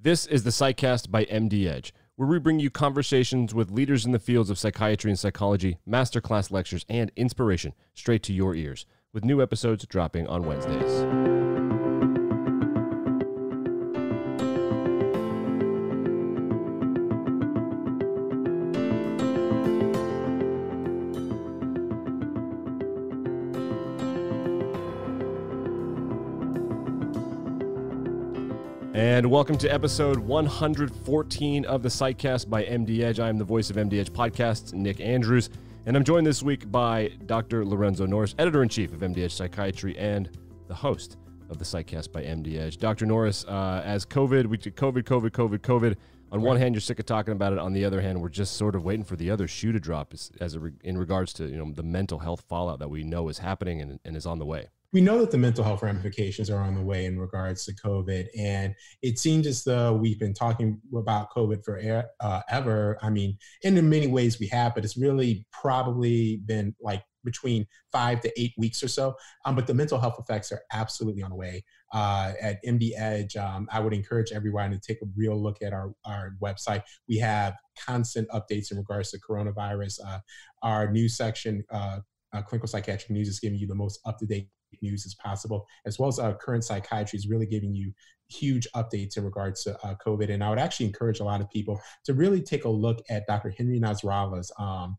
This is the Psychcast by MD Edge, where we bring you conversations with leaders in the fields of psychiatry and psychology, masterclass lectures, and inspiration straight to your ears, with new episodes dropping on Wednesdays. And welcome to episode 114 of the Psychcast by MD Edge. I am the voice of MD Edge podcasts, Nick Andrews, and I'm joined this week by Dr. Lorenzo Norris, editor in chief of MD Edge Psychiatry and the host of the Psychcast by MD Edge. Dr. Norris, uh, as COVID, we did COVID, COVID, COVID, COVID. On one hand, you're sick of talking about it. On the other hand, we're just sort of waiting for the other shoe to drop, as, as a, in regards to you know the mental health fallout that we know is happening and, and is on the way we know that the mental health ramifications are on the way in regards to COVID. And it seems as though we've been talking about COVID for uh, ever. I mean, in many ways we have, but it's really probably been like between five to eight weeks or so. Um, but the mental health effects are absolutely on the way. Uh, at MD Edge, um, I would encourage everyone to take a real look at our, our website. We have constant updates in regards to coronavirus. Uh, our news section, uh, uh, clinical psychiatric news is giving you the most up-to-date news as possible, as well as uh, current psychiatry is really giving you huge updates in regards to uh, COVID. And I would actually encourage a lot of people to really take a look at Dr. Henry Nasrallah's, um,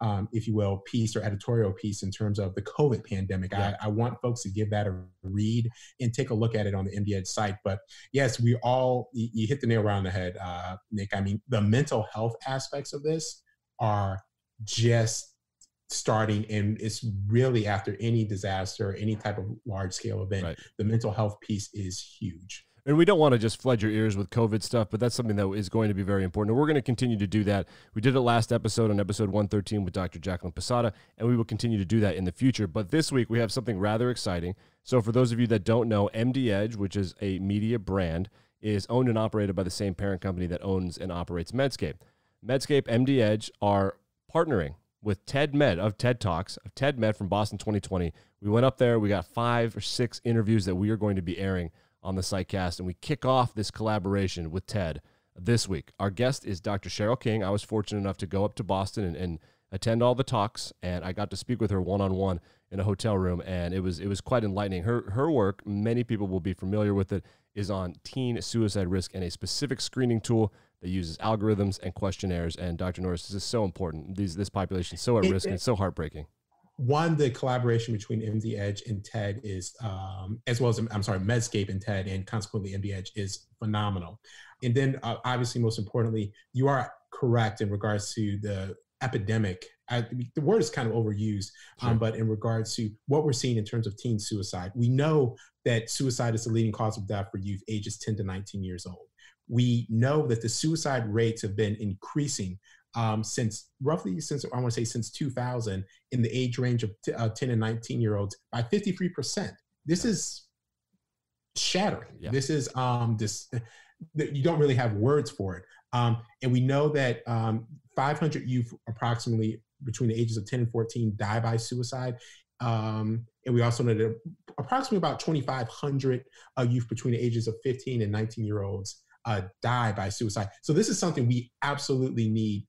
um, if you will, piece or editorial piece in terms of the COVID pandemic. Yeah. I, I, want folks to give that a read and take a look at it on the MD Edge site. But yes, we all, you, you hit the nail around the head, uh, Nick. I mean, the mental health aspects of this are just starting and it's really after any disaster or any type of large scale event right. the mental health piece is huge and we don't want to just flood your ears with COVID stuff, but that's something that is going to be very important. And we're going to continue to do that. We did it last episode on episode 113 with Dr. Jacqueline Posada, and we will continue to do that in the future. But this week we have something rather exciting. So, for those of you that don't know, MD Edge, which is a media brand, is owned and operated by the same parent company that owns and operates Medscape. Medscape, MD Edge are partnering with TED Med of TED Talks, of TED Med from Boston 2020. We went up there, we got five or six interviews that we are going to be airing on the Psychcast, and we kick off this collaboration with TED this week. Our guest is Dr. Cheryl King. I was fortunate enough to go up to Boston and, and attend all the talks, and I got to speak with her one on one in a hotel room, and it was it was quite enlightening. Her her work, many people will be familiar with it, is on teen suicide risk and a specific screening tool that uses algorithms and questionnaires. And Dr. Norris, this is so important. These this population is so at risk it, and so heartbreaking. One, the collaboration between MD Edge and TED is, um, as well as I'm sorry, Medscape and TED, and consequently MD Edge is phenomenal. And then, uh, obviously, most importantly, you are correct in regards to the epidemic. I, the word is kind of overused, um, sure. um, but in regards to what we're seeing in terms of teen suicide, we know that suicide is the leading cause of death for youth ages 10 to 19 years old we know that the suicide rates have been increasing um, since roughly since I want to say since 2000 in the age range of t- uh, 10 and 19 year olds by 53%. This is shattering. Yeah. This is um, this you don't really have words for it. Um, and we know that um, 500 youth approximately between the ages of 10 and 14 die by suicide. Um, and we also know that approximately about 2,500 uh, youth between the ages of 15 and 19 year olds uh, die by suicide. So this is something we absolutely need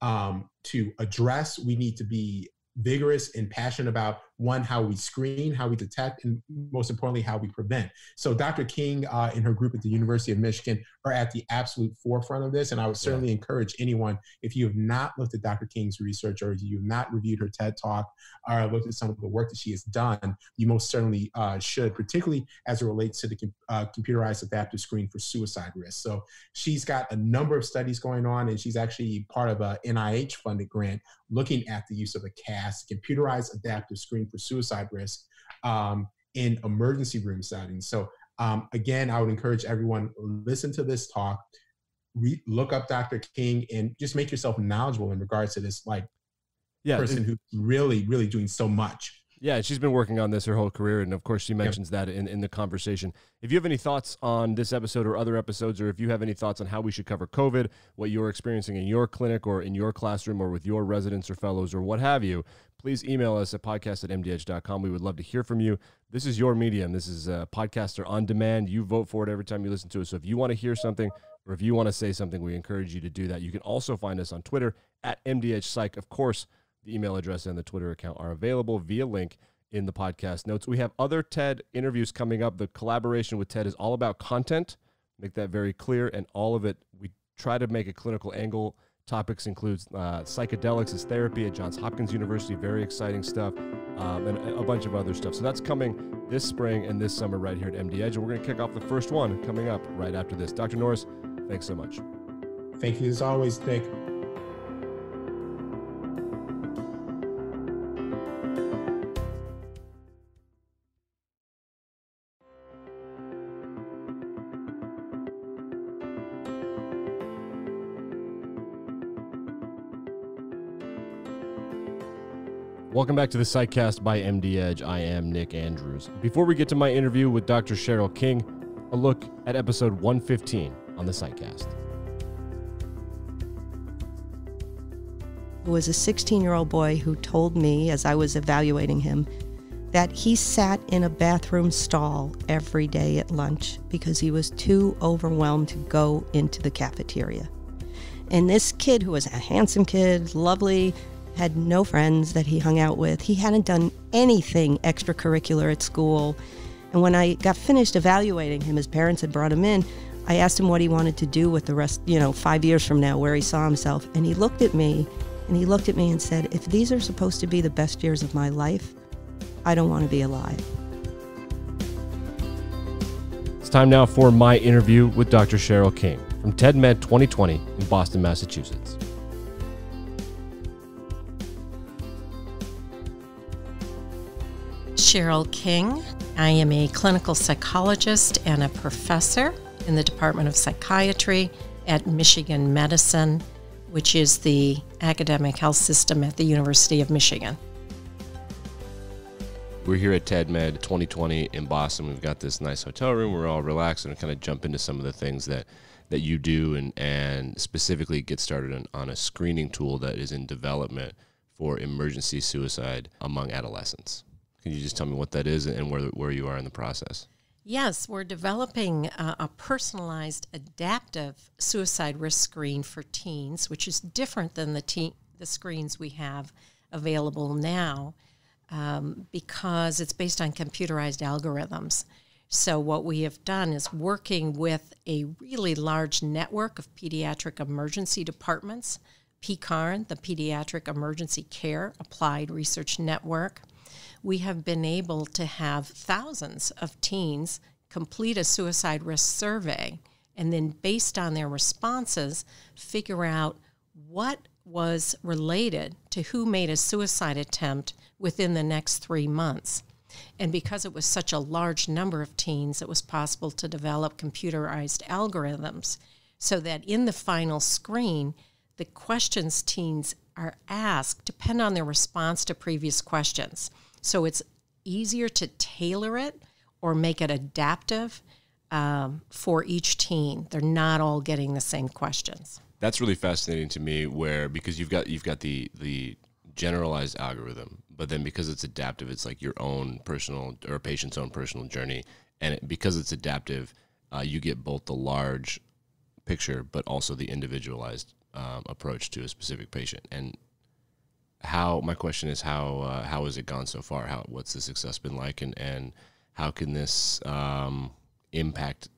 um, to address. We need to be vigorous and passionate about one, how we screen, how we detect, and most importantly, how we prevent. So Dr. King uh, and her group at the University of Michigan are at the absolute forefront of this. And I would certainly yeah. encourage anyone, if you have not looked at Dr. King's research or you have not reviewed her TED Talk or looked at some of the work that she has done, you most certainly uh, should, particularly as it relates to the uh, computerized adaptive screen for suicide risk. So she's got a number of studies going on, and she's actually part of a NIH funded grant looking at the use of a CAS, computerized adaptive screen for suicide risk um, in emergency room settings. So um, again, I would encourage everyone listen to this talk, re- look up Dr. King, and just make yourself knowledgeable in regards to this like yeah, person who's really, really doing so much Yeah, she's been working on this her whole career, and of course, she mentions yep. that in, in the conversation. If you have any thoughts on this episode or other episodes, or if you have any thoughts on how we should cover COVID, what you're experiencing in your clinic or in your classroom or with your residents or fellows or what have you, please email us at podcast at mdedge.com. We would love to hear from you. This is your medium. This is a podcaster on demand. You vote for it every time you listen to it. So if you want to hear something or if you want to say something, we encourage you to do that. You can also find us on Twitter at mdedgepsych. Of course, the email address and the Twitter account are available via link in the podcast notes. We have other TED interviews coming up. The collaboration with TED is all about content. Make that very clear. And all of it, we try to make a clinical angle. Topics includes uh, psychedelics as therapy at Johns Hopkins University. Very exciting stuff. Um, and a bunch of other stuff. So that's coming this spring and this summer right here at MD Edge. And we're going to kick off the first one coming up right after this. Dr. Norris, thanks so much. Thank you as always, Nick. Welcome back to the Psychcast by MD Edge. I am Nick Andrews. Before we get to my interview with Dr. Cheryl King, a look at episode 115 on the Psychcast. It was a 16 year old boy who told me as I was evaluating him that he sat in a bathroom stall every day at lunch because he was too overwhelmed to go into the cafeteria. And this kid, who was a handsome kid, lovely, had no friends that he hung out with. He hadn't done anything extracurricular at school. And when I got finished evaluating him, his parents had brought him in. I asked him what he wanted to do with the rest, you know, five years from now, where he saw himself. And he looked at me and he looked at me and said, If these are supposed to be the best years of my life, I don't want to be alive. It's time now for my interview with Dr. Cheryl King from TED Med 2020 in Boston, Massachusetts. Cheryl King. I am a clinical psychologist and a professor in the Department of Psychiatry at Michigan Medicine, which is the academic health system at the University of Michigan. We're here at TED Med 2020 in Boston. We've got this nice hotel room. We're all relaxed and kind of jump into some of the things that that you do and and specifically get started on, on a screening tool that is in development for emergency suicide among adolescents. Can you just tell me what that is and where, where you are in the process? Yes, we're developing a, personalized adaptive suicide risk screen for teens, which is different than the, teen, the screens we have available now um, because it's based on computerized algorithms. So, what we have done is working with a really large network of pediatric emergency departments, PECARN, the Pediatric Emergency Care Applied Research Network we have been able to have thousands of teens complete a suicide risk survey and then, based on their responses, figure out what was related to who made a suicide attempt within the next three months. And because it was such a large number of teens, it was possible to develop computerized algorithms so that in the final screen, the questions teens are asked depend on their response to previous questions. So it's easier to tailor it or make it adaptive um, for each teen. They're not all getting the same questions. That's really fascinating to me. Where because you've got you've got the the generalized algorithm, but then because it's adaptive, it's like your own personal or patient's own personal journey, and it, because it's adaptive, uh, you get both the large picture, but also the individualized um, approach to a specific patient. And how my question is how uh, how has it gone so far? How what's the success been like, and and how can this um, impact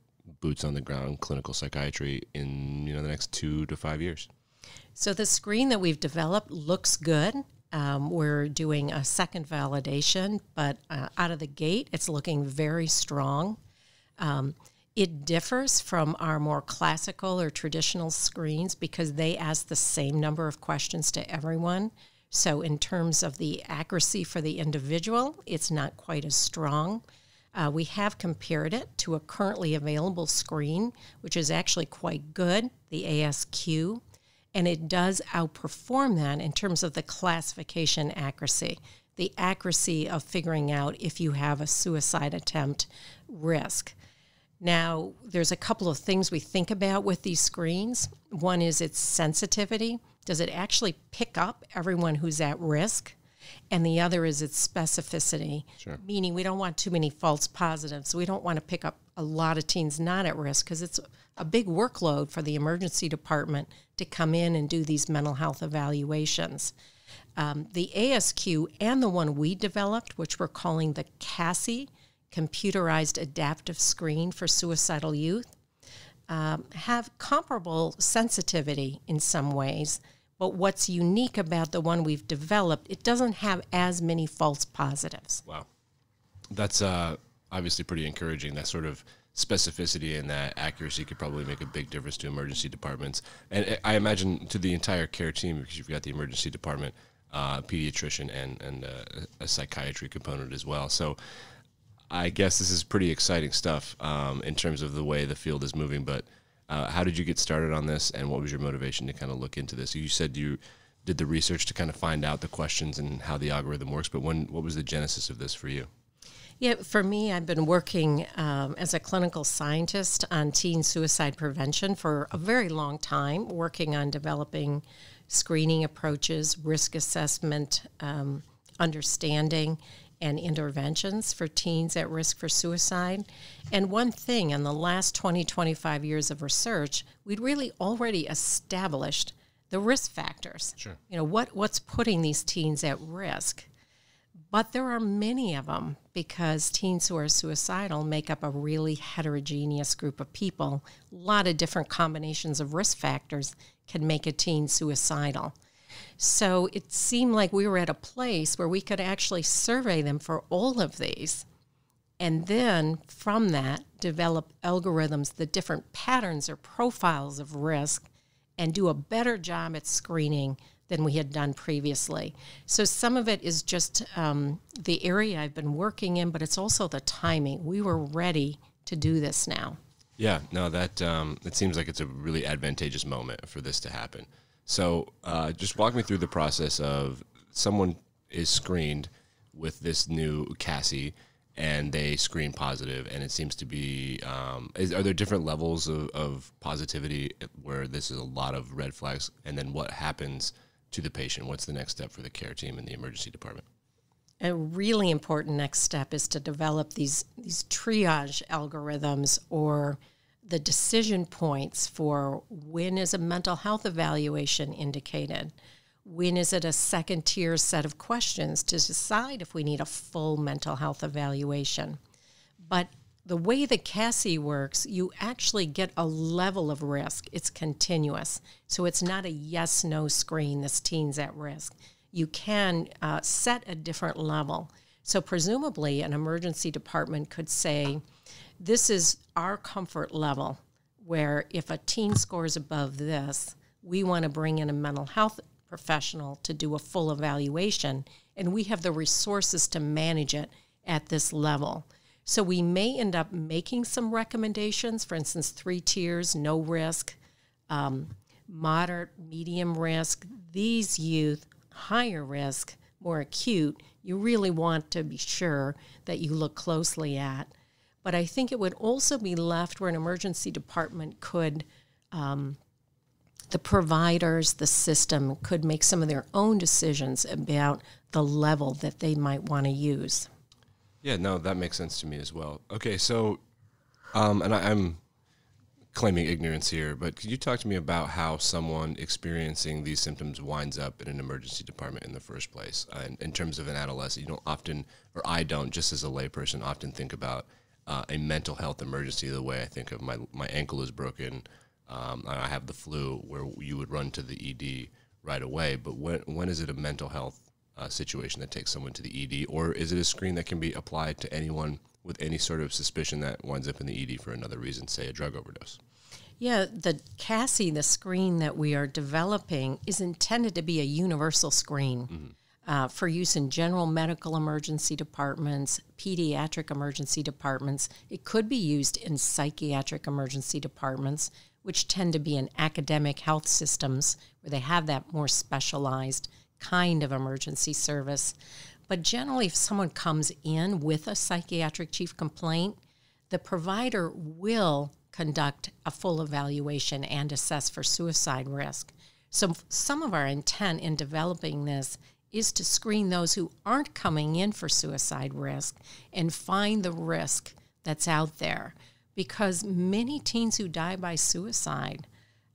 boots on the ground clinical psychiatry in you know the next two to five years? So the screen that we've developed looks good. Um, we're doing a second validation, but uh, out of the gate, it's looking very strong. Um, it differs from our more classical or traditional screens because they ask the same number of questions to everyone. So, in terms of the accuracy for the individual, it's not quite as strong. Uh, we have compared it to a currently available screen, which is actually quite good, the ASQ, and it does outperform that in terms of the classification accuracy. the accuracy of figuring out if you have a suicide attempt risk. Now, there's a couple of things we think about with these screens. One is its sensitivity. Does it actually pick up everyone who's at risk? And the other is its specificity, Sure. meaning we don't want too many false positives. We don't want to pick up a lot of teens not at risk because it's a big workload for the emergency department to come in and do these mental health evaluations. Um, the ASQ and the one we developed, which we're calling the CASSY, Computerized Adaptive Screen for Suicidal Youth, um, have comparable sensitivity in some ways. But what's unique about the one we've developed, it doesn't have as many false positives. Wow. That's uh, obviously pretty encouraging. That sort of specificity and that accuracy could probably make a big difference to emergency departments. And I imagine to the entire care team, because you've got the emergency department, uh, pediatrician, and, and uh, a psychiatry component as well. So I guess this is pretty exciting stuff um, in terms of the way the field is moving. But uh, how did you get started on this, and what was your motivation to kind of look into this? You said you did the research to kind of find out the questions and how the algorithm works, but when what was the genesis of this for you? Yeah, for me, I've been working um, as a clinical scientist on teen suicide prevention for a very long time, working on developing screening approaches, risk assessment, um, understanding, and interventions for teens at risk for suicide. And one thing in the last 20, 25 years of research, we'd really already established the risk factors. Sure. You know, what, what's putting these teens at risk? But there are many of them because teens who are suicidal make up a really heterogeneous group of people. A lot of different combinations of risk factors can make a teen suicidal. So it seemed like we were at a place where we could actually survey them for all of these. And then from that, develop algorithms, the different patterns or profiles of risk, and do a better job at screening than we had done previously. So some of it is just um, the area I've been working in, but it's also the timing. We were ready to do this now. Yeah, no, that um, it seems like it's a really advantageous moment for this to happen. So, uh, just walk me through the process of someone is screened with this new CASSY and they screen positive, and it seems to be. Um, is, are there different levels of, of positivity where this is a lot of red flags, and then what happens to the patient? What's the next step for the care team in the emergency department? A really important next step is to develop these these triage algorithms or the decision points for when is a mental health evaluation indicated? When is it a second tier set of questions to decide if we need a full mental health evaluation? But the way the CASSY works, you actually get a level of risk. It's continuous. So it's not a yes no screen, this teen's at risk. You can uh, set a different level. So presumably, an emergency department could say, this is our comfort level where if a teen scores above this, we want to bring in a mental health professional to do a full evaluation, and we have the resources to manage it at this level. So we may end up making some recommendations, for instance, three tiers, no risk, um, moderate, medium risk. These youth, higher risk, more acute, you really want to be sure that you look closely at. But I think it would also be left where an emergency department could, um, the providers, the system could make some of their own decisions about the level that they might want to use. Yeah, no, that makes sense to me as well. Okay, so, um, and I, I'm claiming ignorance here, but could you talk to me about how someone experiencing these symptoms winds up in an emergency department in the first place? Uh, in, in terms of an adolescent, you don't often, or I don't, just as a layperson, often think about uh, a mental health emergency the way I think of my my ankle is broken, um, I have the flu, where you would run to the ED right away. But when when is it a mental health uh, situation that takes someone to the ED, or is it a screen that can be applied to anyone with any sort of suspicion that winds up in the ED for another reason, say a drug overdose? Yeah, the CASSY, the screen that we are developing, is intended to be a universal screen. Mm-hmm. Uh, for use in general medical emergency departments, pediatric emergency departments. It could be used in psychiatric emergency departments, which tend to be in academic health systems where they have that more specialized kind of emergency service. But generally, if someone comes in with a psychiatric chief complaint, the provider will conduct a full evaluation and assess for suicide risk. So, some of our intent in developing this is to screen those who aren't coming in for suicide risk and find the risk that's out there. Because many teens who die by suicide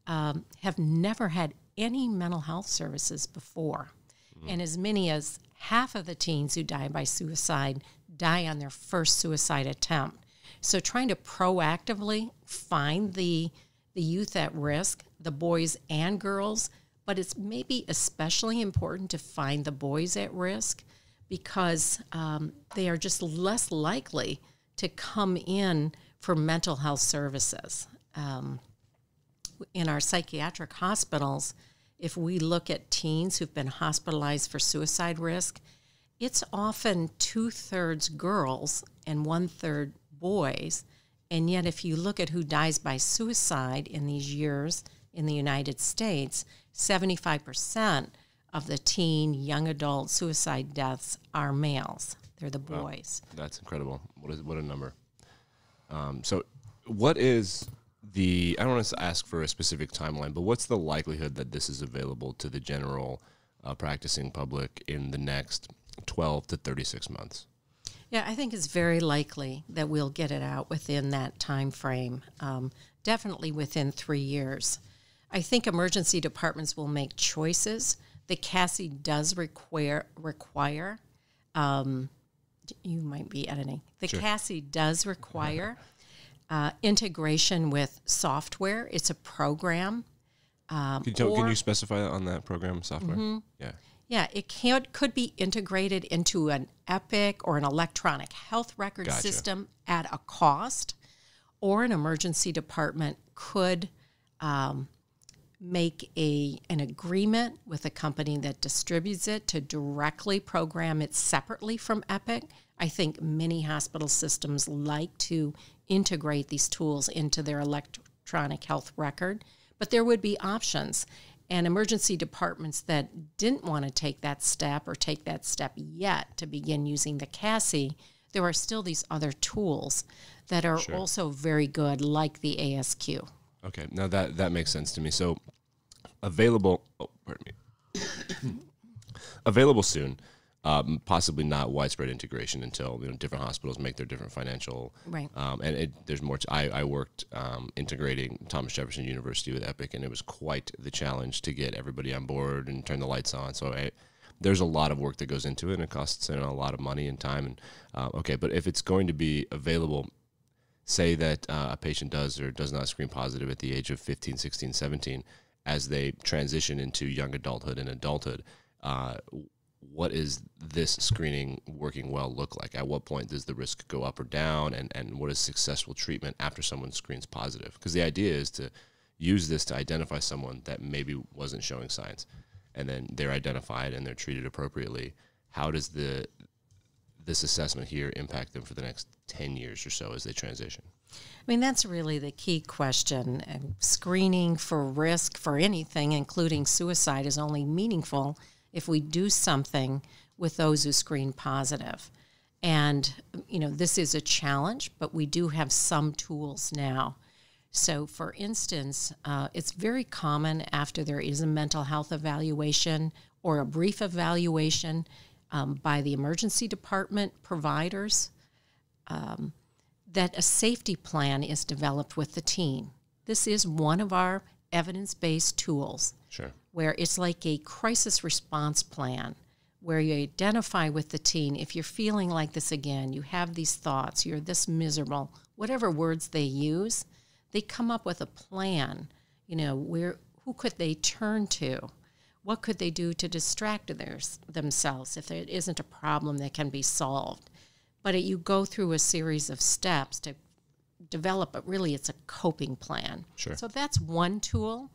um, have never had any mental health services before. Mm-hmm. And as many as half of the teens who die by suicide die on their first suicide attempt. So trying to proactively find the the youth at risk, the boys and girls, but it's maybe especially important to find the boys at risk because um, they are just less likely to come in for mental health services. Um, in our psychiatric hospitals, if we look at teens who've been hospitalized for suicide risk, it's often two thirds girls and one third boys. And yet, if you look at who dies by suicide in these years in the United States, 75% of the teen, young adult suicide deaths are males. They're the boys. Wow, that's incredible. What is what a number? Um, so, what is the? I don't want to ask for a specific timeline, but what's the likelihood that this is available to the general uh, practicing public in the next 12 to 36 months? Yeah, I think it's very likely that we'll get it out within that time frame. Um, definitely within three years. I think emergency departments will make choices. The CASSY does require require. Um, you might be editing. The sure. CASSY does require uh, integration with software. It's a program. Um, can, you tell, or, can, you specify on that program software? Mm-hmm. Yeah. Yeah, it can, could be integrated into an Epic or an electronic health record gotcha. system at a cost, or an emergency department could um, make a an agreement with a company that distributes it to directly program it separately from Epic. I think many hospital systems like to integrate these tools into their electronic health record, but there would be options. And emergency departments that didn't want to take that step or take that step yet to begin using the CASSY, there are still these other tools that are sure. also very good, like the ASQ. Okay, now that that makes sense to me. So available. Oh, pardon me. available soon. Um, possibly not widespread integration until you know different hospitals make their different financial right. Um, and it, there's more. To, I, I worked um, integrating Thomas Jefferson University with Epic, and it was quite the challenge to get everybody on board and turn the lights on. So I, there's a lot of work that goes into it, and it costs you know, a lot of money and time. And uh, okay, but if it's going to be available say that uh, a patient does or does not screen positive at the age of 15, 16, 17, as they transition into young adulthood and adulthood, uh, what is this screening working well look like? At what point does the risk go up or down? And, and what is successful treatment after someone screens positive? Because the idea is to use this to identify someone that maybe wasn't showing signs. And then they're identified and they're treated appropriately. How does the this assessment here impact them for the next 10 years or so as they transition? I mean, that's really the key question. And screening for risk for anything, including suicide, is only meaningful if we do something with those who screen positive. And, you know, this is a challenge, but we do have some tools now. So, for instance, uh, it's very common after there is a mental health evaluation or a brief evaluation um, by the emergency department providers um, that a safety plan is developed with the teen. This is one of our evidence based tools. Sure. Where it's like a crisis response plan where you identify with the teen if you're feeling like this again, you have these thoughts, you're this miserable, whatever words they use, they come up with a plan. You know, where who could they turn to? What could they do to distract themselves if there isn't a problem that can be solved? But it, you go through a series of steps to develop, but really it's a coping plan. Sure. So that's one tool.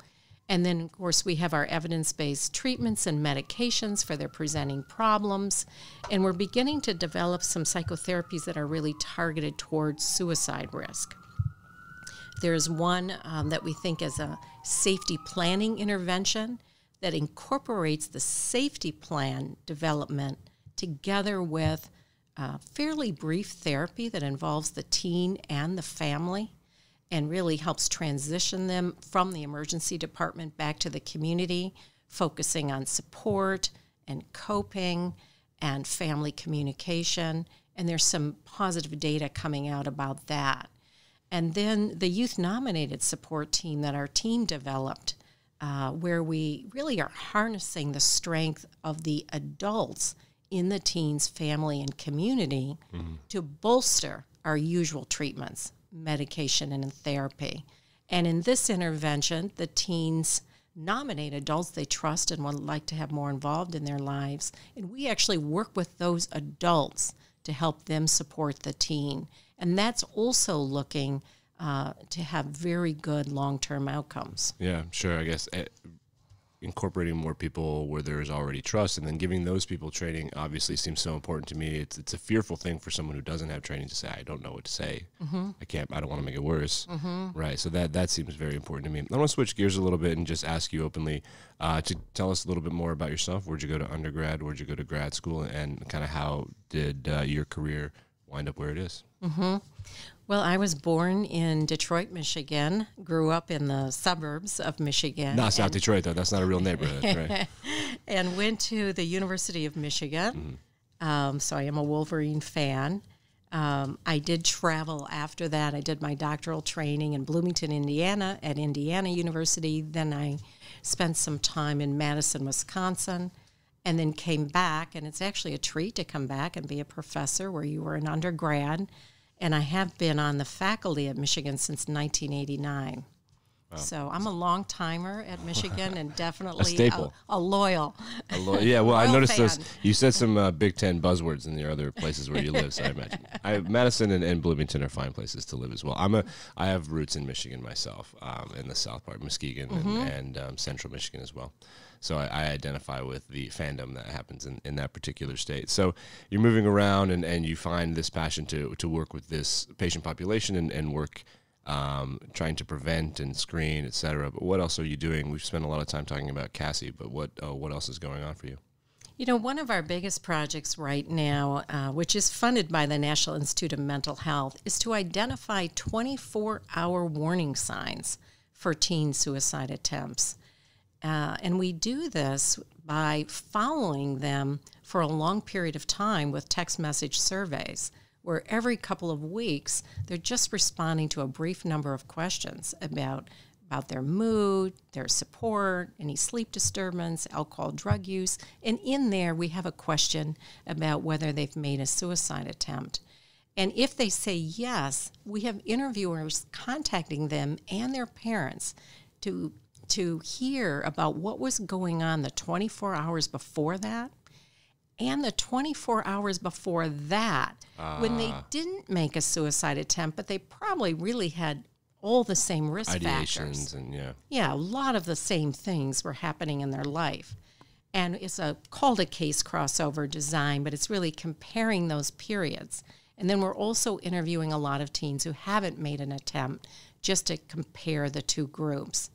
And then, of course, we have our evidence based treatments and medications for their presenting problems. And we're beginning to develop some psychotherapies that are really targeted towards suicide risk. There's one um, that we think is a safety planning intervention that incorporates the safety plan development together with uh, fairly brief therapy that involves the teen and the family and really helps transition them from the emergency department back to the community, focusing on support and coping and family communication. And there's some positive data coming out about that. And then the youth nominated support team that our team developed, uh, where we really are harnessing the strength of the adults in the teen's family and community mm-hmm. to bolster our usual treatments, medication, and therapy. And in this intervention, the teens nominate adults they trust and would like to have more involved in their lives. And we actually work with those adults to help them support the teen. And that's also looking uh, to have very good long term outcomes. Yeah, sure. I guess eh, incorporating more people where there is already trust and then giving those people training obviously seems so important to me it's it's a fearful thing for someone who doesn't have training to say i don't know what to say mm-hmm. i can't i don't want to make it worse mm-hmm. right so that that seems very important to me i want to switch gears a little bit and just ask you openly uh, to tell us a little bit more about yourself where'd you go to undergrad where'd you go to grad school and kind of how did uh, your career wind up where it is? Mm-hmm. Well, I was born in Detroit, Michigan. Grew up in the suburbs of Michigan. Not South Detroit, though. That's not a real neighborhood, right? and went to the University of Michigan. Mm-hmm. Um, so I am a Wolverine fan. Um, I did travel after that. I did my doctoral training in Bloomington, Indiana, at Indiana University. Then I spent some time in Madison, Wisconsin and then came back. And it's actually a treat to come back and be a professor where you were an undergrad. And I have been on the faculty at Michigan since 1989. Wow. So I'm a long timer at Michigan and definitely a, staple. a, a loyal. A lo- yeah, well, I noticed fan. those. You said some uh, Big Ten buzzwords in the other places where you live. So I imagine I, Madison and, and, Bloomington are fine places to live as well. I'm a I have roots in Michigan myself, um, in the South part, Muskegon mm-hmm. and, and um, Central Michigan as well. So I, I, identify with the fandom that happens in, in that particular state. So you're moving around and, and you find this passion to, to work with this patient population and, and work um, trying to prevent and screen, et cetera. But what else are you doing? We've spent a lot of time talking about CASSY, but what, uh, what else is going on for you? You know, one of our biggest projects right now, uh, which is funded by the National Institute of Mental Health, is to identify 24 hour warning signs for teen suicide attempts. Uh, and we do this by following them for a long period of time with text message surveys, where every couple of weeks they're just responding to a brief number of questions about about their mood, their support, any sleep disturbance, alcohol, drug use. And in there, we have a question about whether they've made a suicide attempt. And if they say yes, we have interviewers contacting them and their parents to to hear about what was going on the 24 hours before that and the 24 hours before that uh, when they ah. didn't make a suicide attempt, but they probably really had all the same risk factors. and yeah. Yeah, a lot of the same things were happening in their life. And it's a called a case crossover design, but it's really comparing those periods. And then we're also interviewing a lot of teens who haven't made an attempt just to compare the two groups.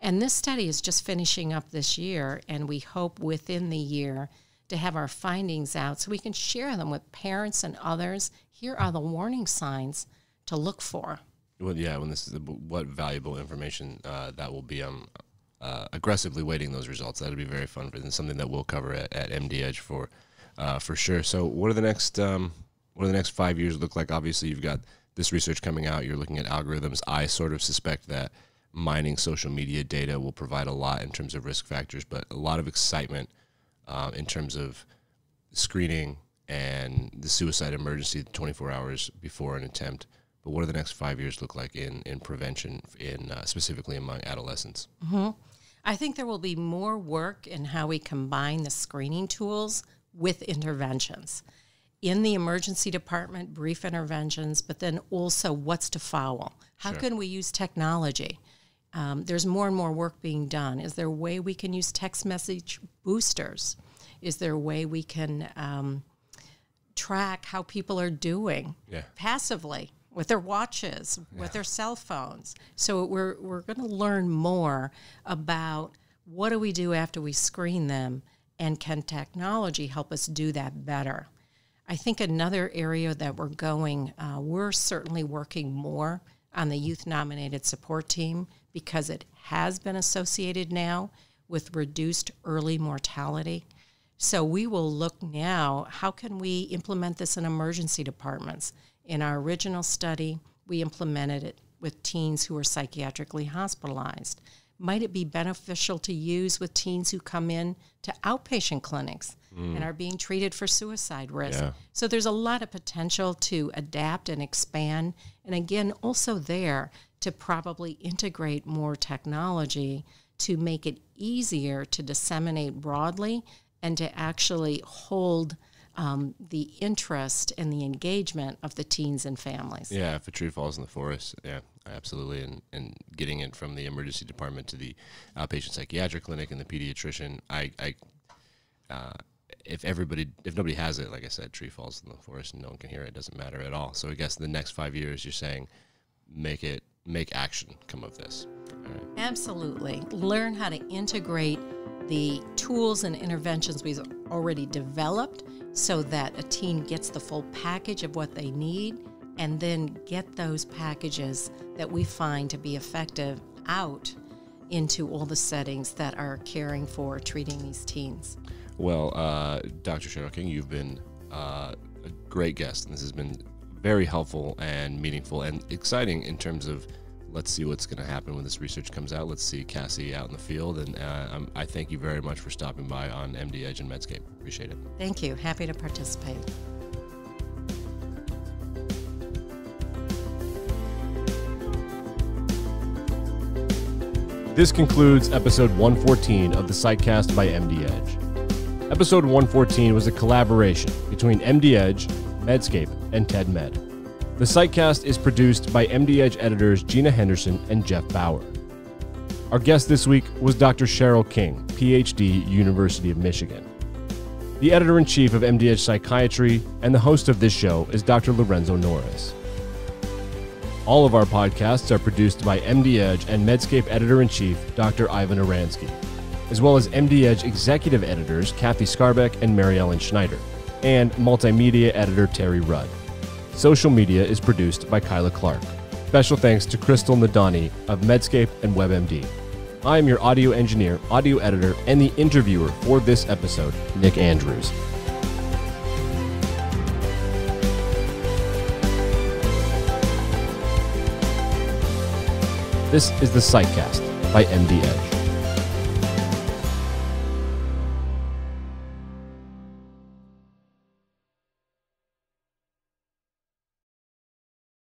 And this study is just finishing up this year, and we hope within the year to have our findings out so we can share them with parents and others. Here are the warning signs to look for. Well, yeah, when this is what valuable information uh, that will be. Um, uh, aggressively waiting those results. That'll be very fun and something that we'll cover at, at MD Edge for uh, for sure. So, what are the next um, what are the next five years look like? Obviously, you've got this research coming out. You're looking at algorithms. I sort of suspect that mining social media data will provide a lot in terms of risk factors, but a lot of excitement uh, in terms of screening and the suicide emergency 24 hours before an attempt. But what do the next five years look like in, in prevention, in uh, specifically among adolescents? Mm-hmm. I think there will be more work in how we combine the screening tools with interventions. In the emergency department, brief interventions, but then also what's to follow. How sure. can we use technology? Um, there's more and more work being done. Is there a way we can use text message boosters? Is there a way we can um, track how people are doing yeah. passively with their watches, yeah. with their cell phones? So we're, we're going to learn more about what do we do after we screen them And can technology help us do that better? I think another area that we're going, uh, we're certainly working more on the youth nominated support team because it has been associated now with reduced early mortality. So we will look now how can we implement this in emergency departments? In our original study, we implemented it with teens who were psychiatrically hospitalized. Might it be beneficial to use with teens who come in to outpatient clinics mm. and are being treated for suicide risk? Yeah. So there's a lot of potential to adapt and expand. And again, also there to probably integrate more technology to make it easier to disseminate broadly and to actually hold um, the interest and the engagement of the teens and families. Yeah, if a tree falls in the forest, yeah, absolutely. And, and getting it from the emergency department to the outpatient psychiatric clinic and the pediatrician, I, I uh, if everybody, if nobody has it, like I said, tree falls in the forest and no one can hear it, it doesn't matter at all. So I guess the next five years, you're saying make it, make action come of this. Right. Absolutely. Learn how to integrate the tools and interventions we've already developed so that a teen gets the full package of what they need and then get those packages that we find to be effective out into all the settings that are caring for treating these teens. Well, uh, Dr. Cheryl King, you've been uh, a great guest, and this has been very helpful and meaningful and exciting in terms of let's see what's going to happen when this research comes out. Let's see CASSY out in the field. And uh, I thank you very much for stopping by on MD Edge and Medscape. Appreciate it. Thank you. Happy to participate. This concludes episode 114 of the Psychcast by MD Edge. Episode 114 was a collaboration between MD Edge, Medscape, and TED Med. The Psychcast is produced by MD Edge editors Gina Henderson and Jeff Bauer. Our guest this week was Dr. Cheryl King, PhD, University of Michigan. The editor in chief of MD Edge Psychiatry and the host of this show is Dr. Lorenzo Norris. All of our podcasts are produced by MD Edge and Medscape editor in chief, Dr. Ivan Oransky, as well as MD Edge executive editors Kathy Scarbeck and Mary Ellen Schneider, and multimedia editor Terry Rudd. Social media is produced by Kyla Clark. Special thanks to Crystal Nadani of Medscape and WebMD. I am your audio engineer, audio editor, and the interviewer for this episode, Nick Andrews. This is the Psychcast by MD Edge.